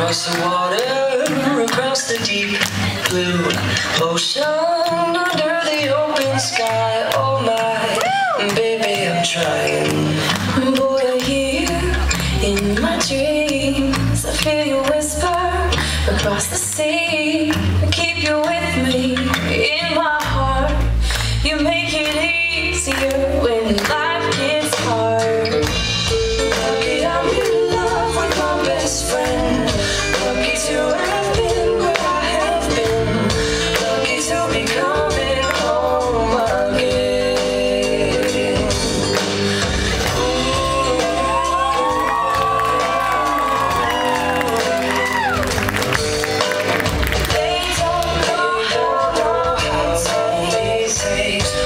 across the water, across the deep blue ocean, under the open sky. Oh my, baby, I'm trying. Boy, I hear in my dreams, I feel you whisper across the sea. Keep you with me face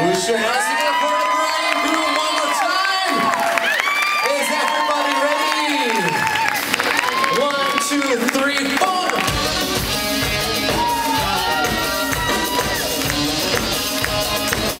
Ну еще раз.